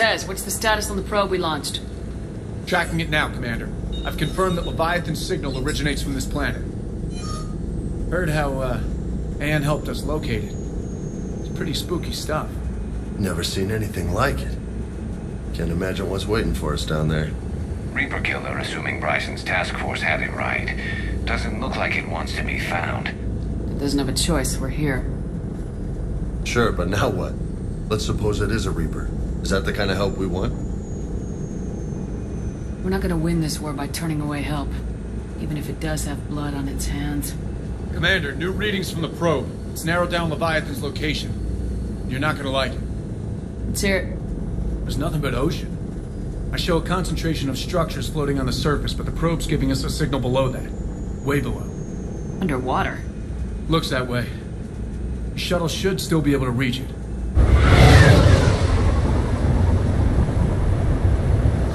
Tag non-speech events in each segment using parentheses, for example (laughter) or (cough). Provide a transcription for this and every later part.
Cortez, what's the status on the probe we launched? Tracking it now, Commander. I've confirmed that Leviathan's signal originates from this planet. Heard how, uh, Ann helped us locate it. It's pretty spooky stuff. Never seen anything like it. Can't imagine what's waiting for us down there. Reaper killer, assuming Bryson's task force had it right. Doesn't look like it wants to be found. It doesn't have a choice, we're here. Sure, but now what? Let's suppose it is a Reaper. Is that the kind of help we want? We're not gonna win this war by turning away help. Even if it does have blood on its hands. Commander, new readings from the probe. It's narrowed down Leviathan's location. You're not gonna like it. Let's hear it. There's nothing but ocean. I show a concentration of structures floating on the surface, but the probe's giving us a signal below that. Way below. Underwater. Looks that way. The shuttle should still be able to reach it.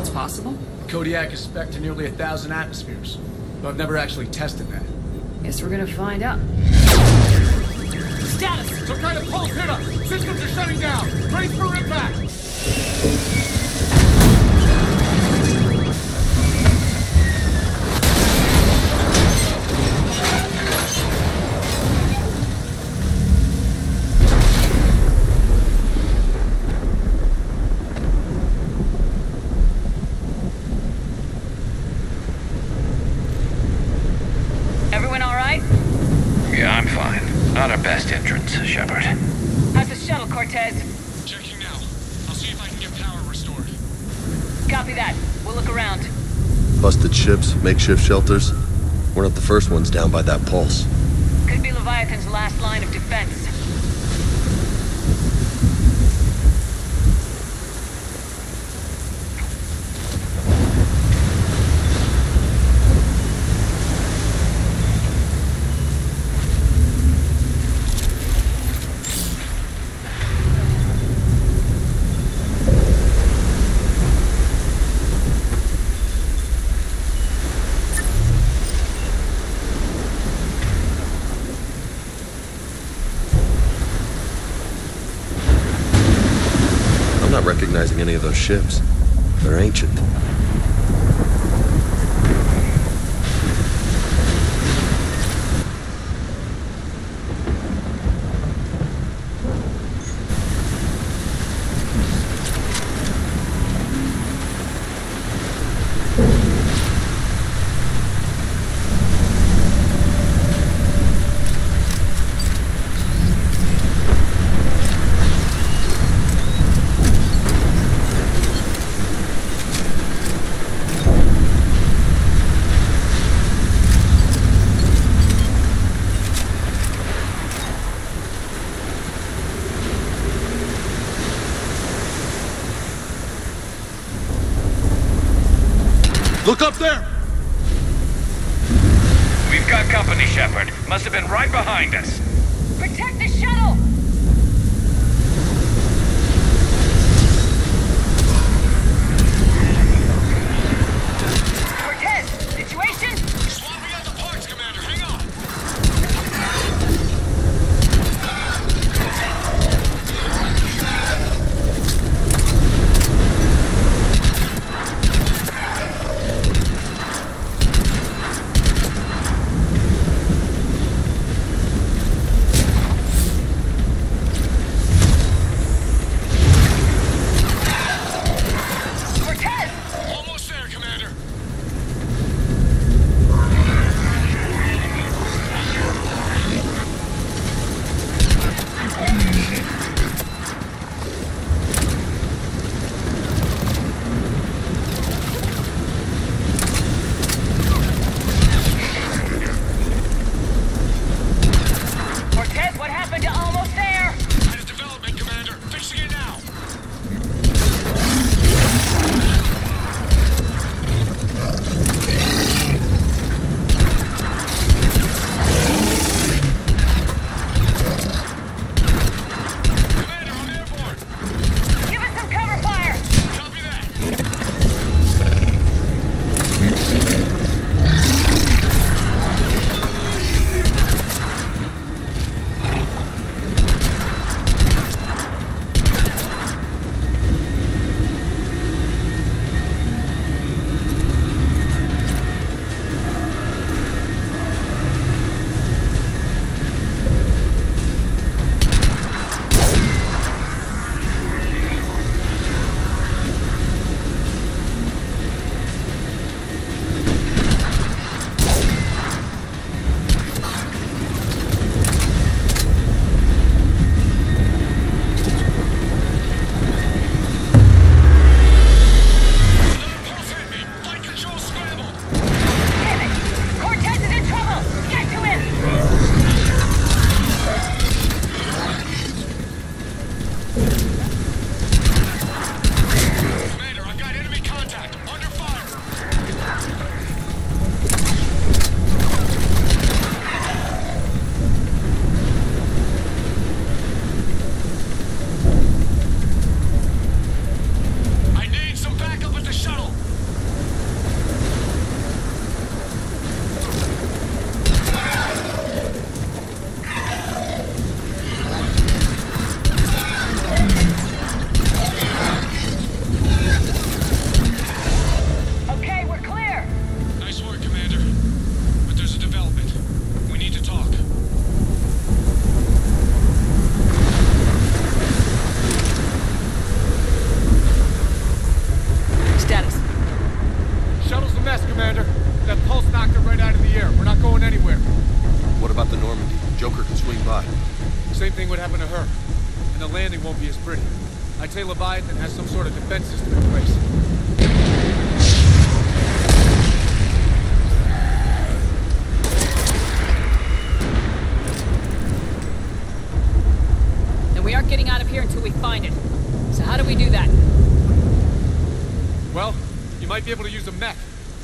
It's possible? Kodiak is spec to nearly a thousand atmospheres, but I've never actually tested that. Guess we're gonna find out. Status! Some kind of pulse hit us! Systems are shutting down! Brace for impact! Everyone alright? Yeah, I'm fine. Not our best entrance, Shepard. How's the shuttle, Cortez? Checking now. I'll see if I can get power restored. Copy that. We'll look around. Busted ships, makeshift shelters. We're not the first ones down by that pulse. Could be Leviathan's last line of defense. I'm not recognizing any of those ships. They're ancient. Look up there! We've got company, Shepard. Must have been right behind us.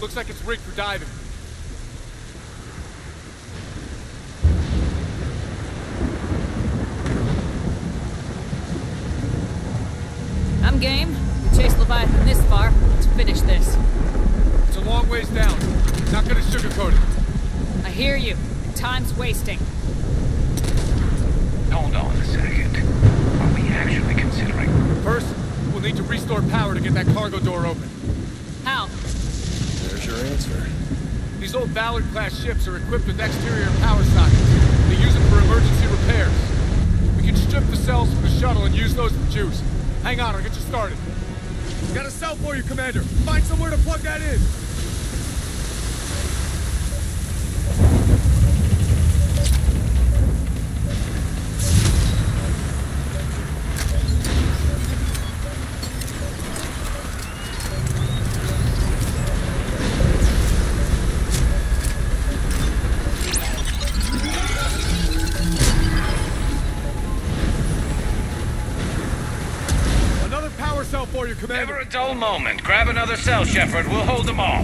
Looks like it's rigged for diving. I'm game. We chased Leviathan this far. Let's finish this. It's a long ways down. Not gonna sugarcoat it. I hear you. And Time's wasting. Hold on a second. Are we actually considering... First, we'll need to restore power to get that cargo door open. Answer. These old Ballard-class ships are equipped with exterior power sockets. They use them for emergency repairs. We can strip the cells from the shuttle and use those for juice. Hang on, I'll get you started. Got a cell for you, Commander. Find somewhere to plug that in. Commander. Never a dull moment. Grab another cell, Shepard. We'll hold them all.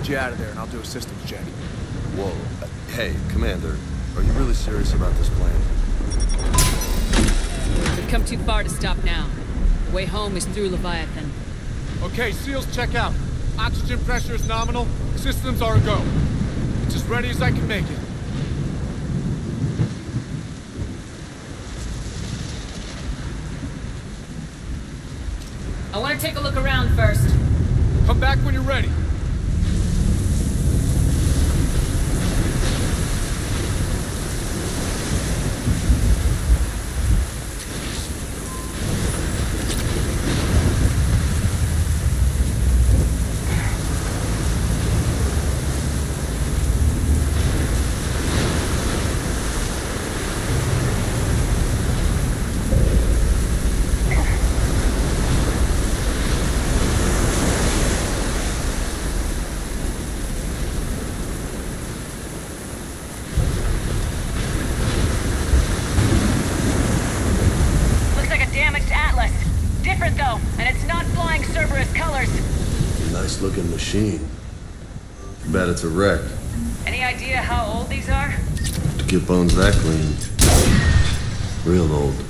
Get you out of there, and I'll do a systems check. Whoa. Uh, hey, Commander, are you really serious about this plan? We've come too far to stop now. The way home is through Leviathan. Okay, SEALs, check out. Oxygen pressure is nominal. Systems are a go. It's as ready as I can make it. I want to take a look around first. Come back when you're ready. Looks like a damaged Atlas. Different though, and it's not flying Cerberus colors. Nice looking machine. Too bad it's a wreck. Any idea how old these are? To get bones that clean. Real old.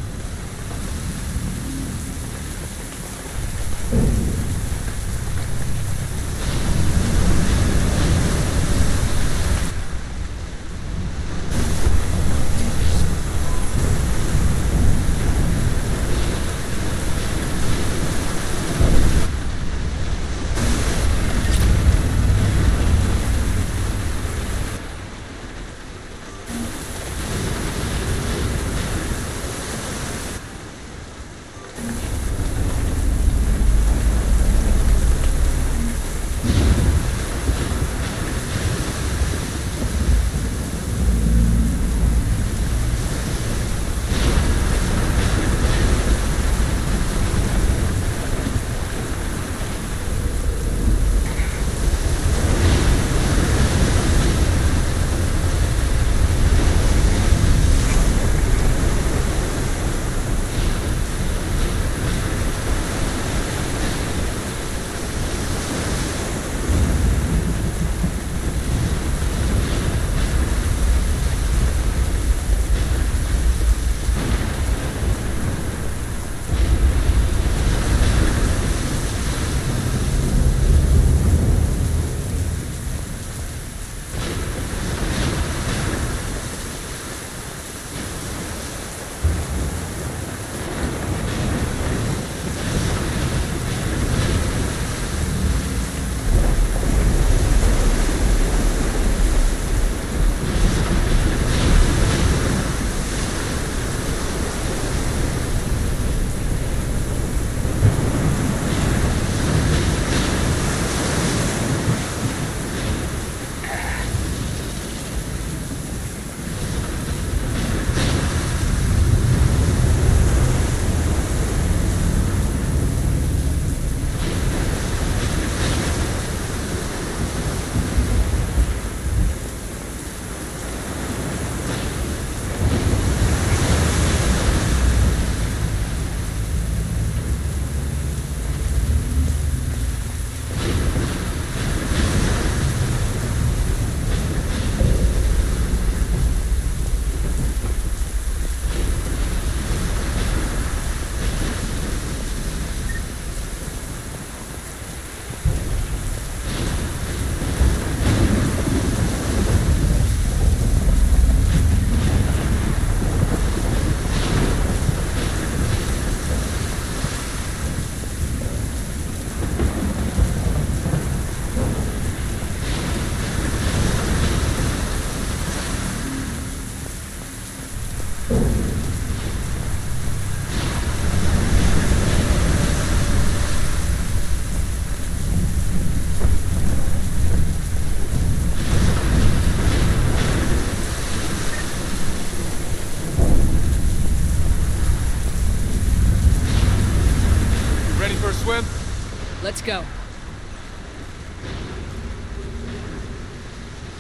Go.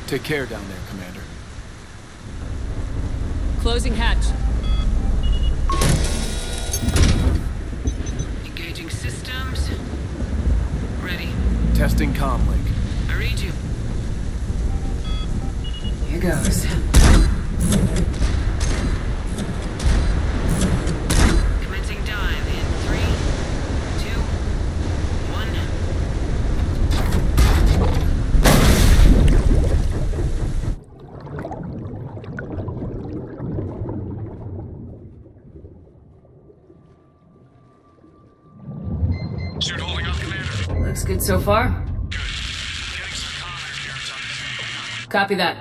Take care down there, Commander. Closing hatch. Engaging systems. Ready. Testing comlink. I read you. Here goes. So far? Copy that.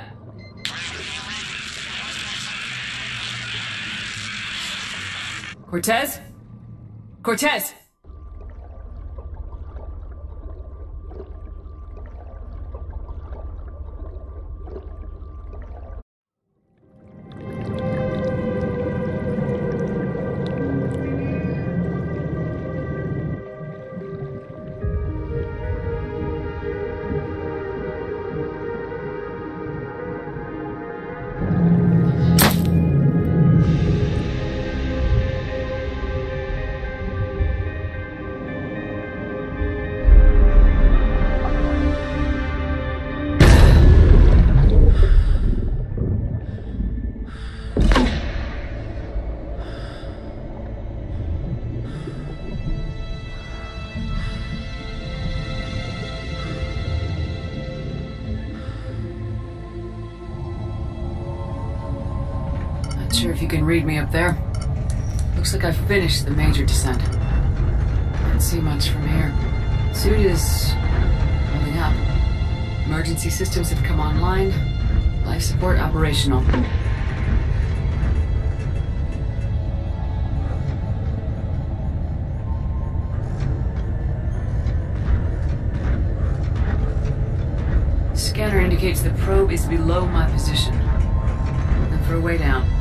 Cortez? Cortez! Can read me up there. Looks like I've finished the major descent. Can't see much from here. Suit is holding up. Emergency systems have come online. Life support operational. Scanner indicates the probe is below my position. Looking for a way down.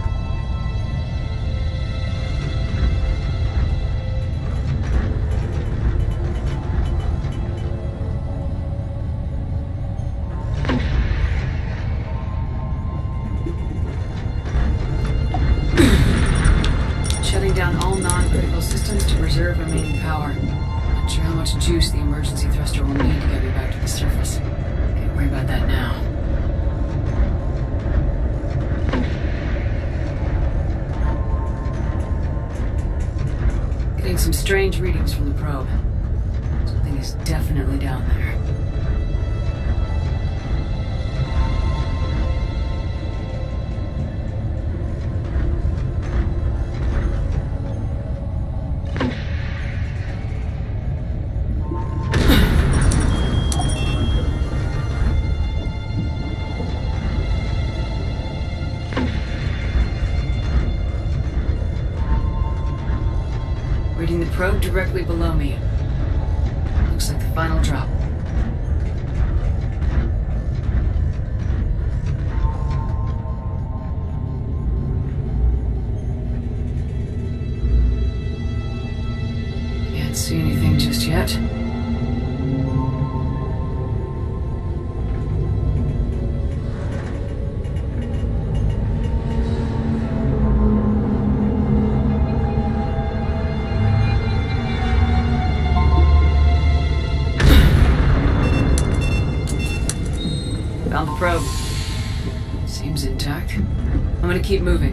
Reading the probe directly below me. Looks like the final drop. Can't see anything just yet. Keep moving.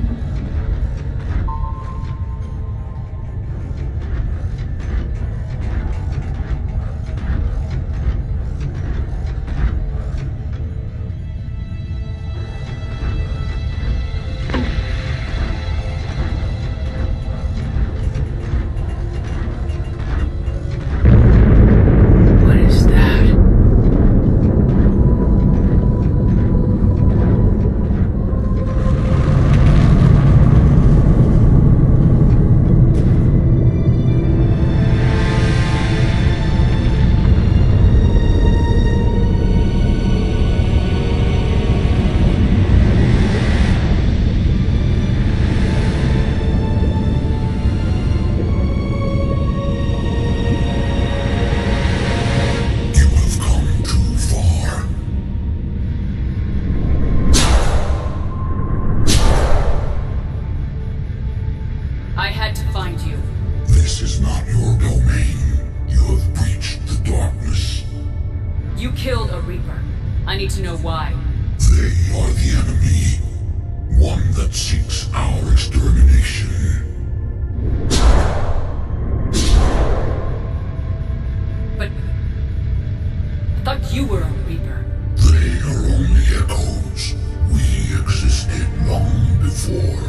You were a Reaper. They are only echoes. We existed long before.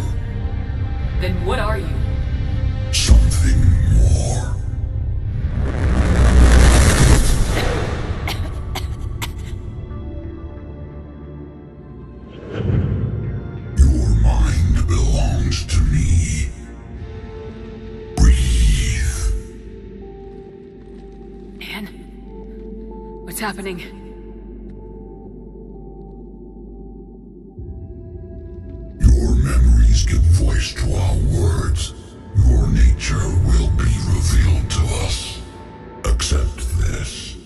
Then what are you? Something more. Happening? Your memories give voice to our words. Your nature will be revealed to us. Accept this.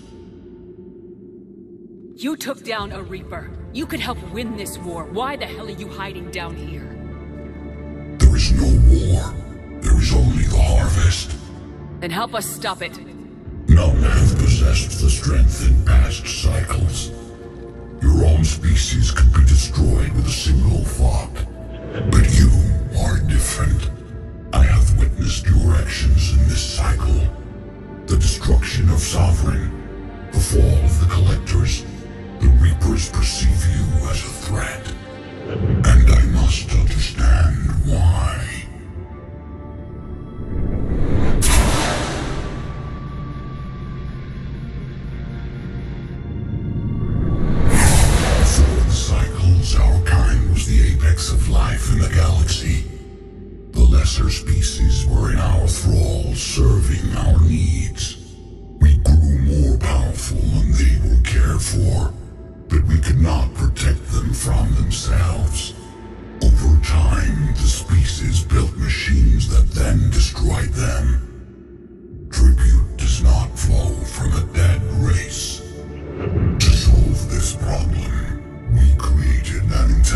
You took down a Reaper. You could help win this war. Why the hell are you hiding down here? There is no war. There is only the harvest. Then help us stop it. None have the strength in past cycles. Your own species could be destroyed with a single thought. But you are different. I have witnessed your actions in this cycle. The destruction of Sovereign,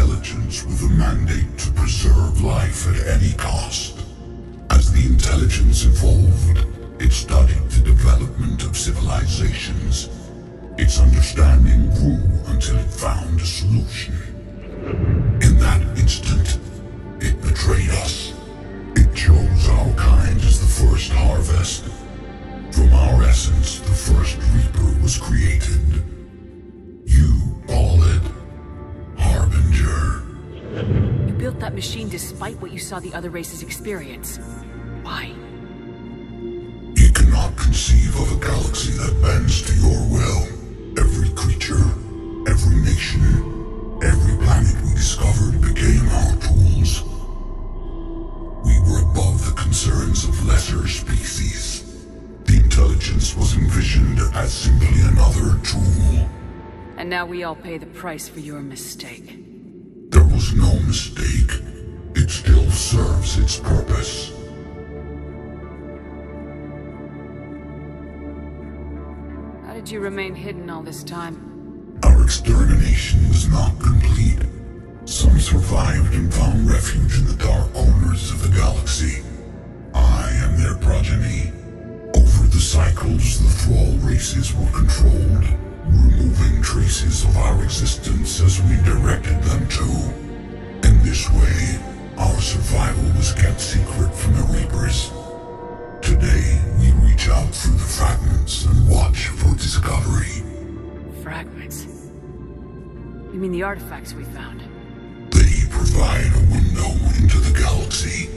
intelligence with a mandate to preserve life at any cost. As the intelligence evolved, it studied the development of civilizations. Its understanding grew until it found a solution. In that instant, it betrayed us. It chose our kind as the first harvest. From our essence, the first Reaper was created. You call built that machine despite what you saw the other races experience. Why? You cannot conceive of a galaxy that bends to your will. Every creature, every nation, every planet we discovered became our tools. We were above the concerns of lesser species. The intelligence was envisioned as simply another tool. And now we all pay the price for your mistake. Was no mistake. It still serves its purpose. How did you remain hidden all this time? Our extermination was not complete. Some survived and found refuge in the dark corners of the galaxy. I am their progeny. Over the cycles, the Thrall races were controlled, removing traces of our existence as we directed them to. In this way, our survival was kept secret from the Reapers. Today, we reach out through the fragments and watch for discovery. Fragments. You mean the artifacts we found? They provide a window into the galaxy.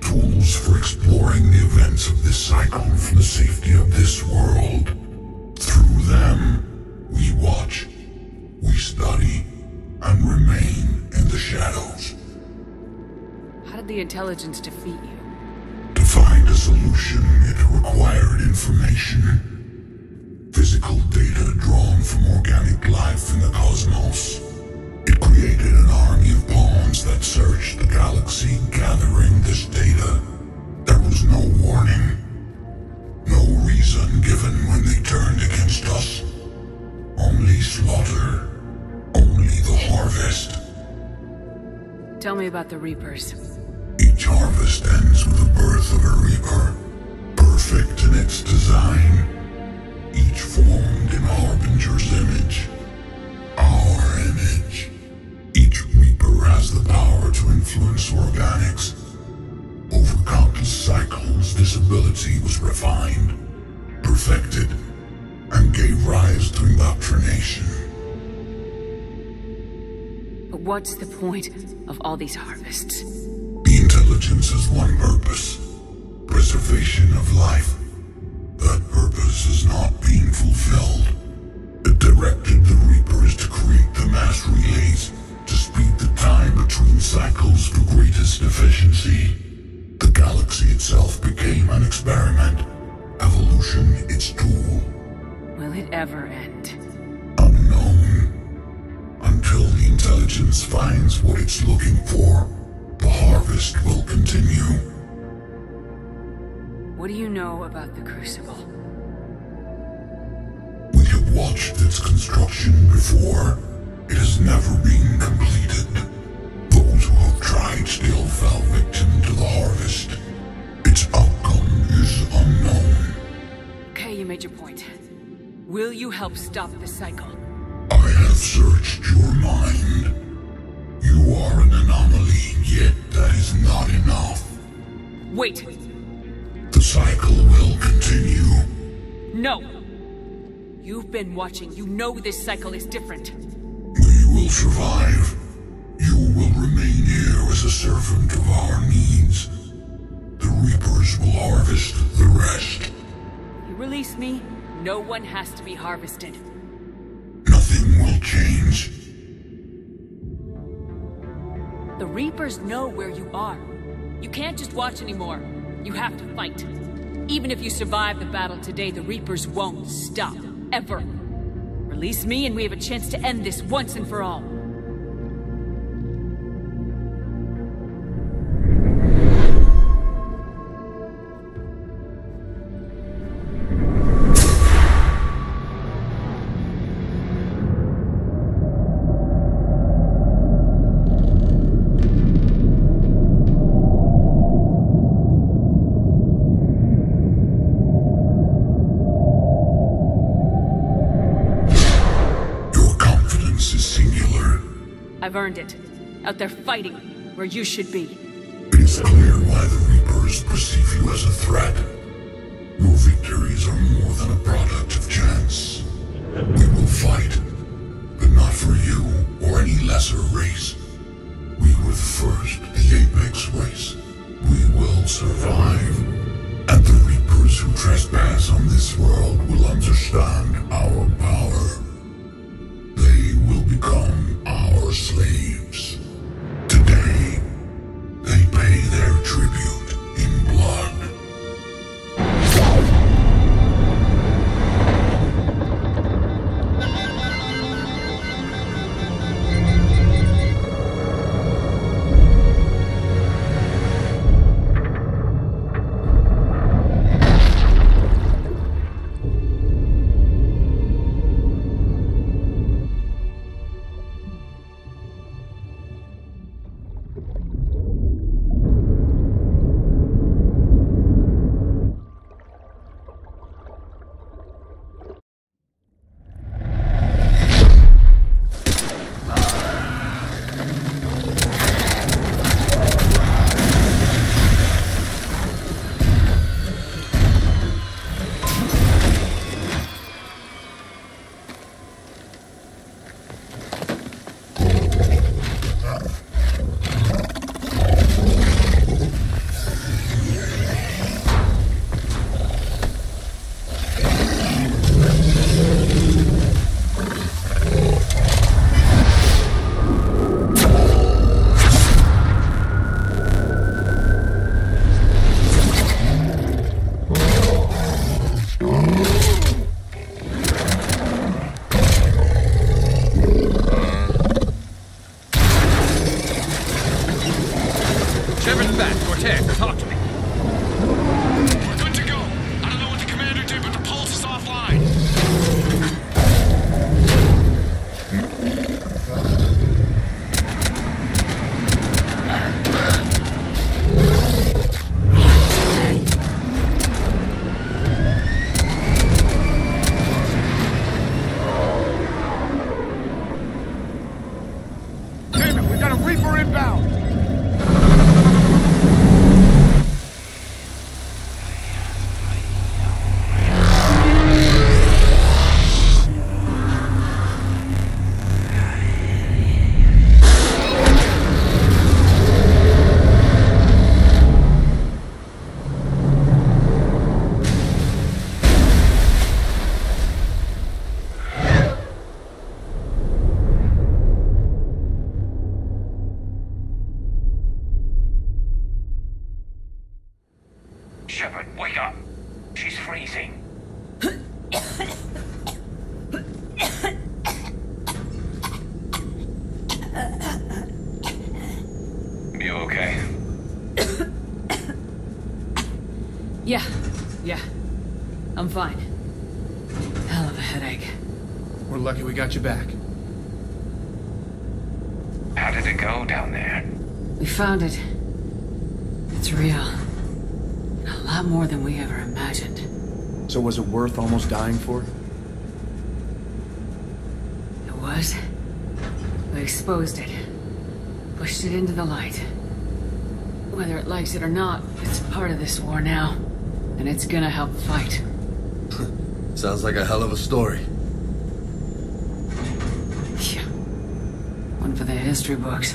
Tools for exploring the events of this cycle from the safety of this world. Through them, we watch, we study, and remain in the shadows. How did the intelligence defeat you? To find a solution, it required information. Physical data drawn from organic life in the cosmos. It created an army of pawns that searched the galaxy gathering this data. There was no warning. No reason given when they turned against us. Only slaughter. Only the harvest. Tell me about the Reapers. Each harvest ends with the birth of a reaper, perfect in its design, each formed in Harbinger's image, our image. Each reaper has the power to influence organics. Over countless cycles, this ability was refined, perfected, and gave rise to indoctrination. What's the point of all these harvests? The intelligence has one purpose. Preservation of life. That purpose is not being fulfilled. It directed the Reapers to create the mass relays to speed the time between cycles for greatest efficiency. The galaxy itself became an experiment. Evolution its tool. will it ever end? Unknown. Until the intelligence finds what it's looking for, the harvest will continue. What do you know about the Crucible? We have watched its construction before. It has never been completed. Those who have tried still fell victim to the harvest. Its outcome is unknown. Okay, you made your point. Will you help stop the cycle? Have searched your mind. You are an anomaly, yet that is not enough. Wait! The cycle will continue. No! You've been watching. You know this cycle is different. We will survive. You will remain here as a servant of our needs. The Reapers will harvest the rest. You release me, no one has to be harvested. Will change. The Reapers know where you are. You can't just watch anymore. You have to fight. Even if you survive the battle today, the Reapers won't stop. Ever. Release me and we have a chance to end this once and for all. I've earned it. Out there fighting, where you should be. It is clear why the Reapers perceive you as a threat. Your victories are more than a product of chance. We will fight, but not for you or any lesser race. We were the first, the Apex race. We will survive. And the Reapers who trespass on this world will understand our power. They will become our slaves. Today, they pay their tribute Shepard, wake up. She's freezing. you okay? yeah, yeah. I'm fine. Hell of a headache. We're lucky we got you back. How did it go down there? We found it. It's real. And a lot more than we ever imagined. So was it worth almost dying for? It was. We exposed it. Pushed it into the light. Whether it likes it or not, it's part of this war now. And it's gonna help fight. (laughs) Sounds like a hell of a story. Yeah. One for the history books.